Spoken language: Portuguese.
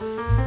Música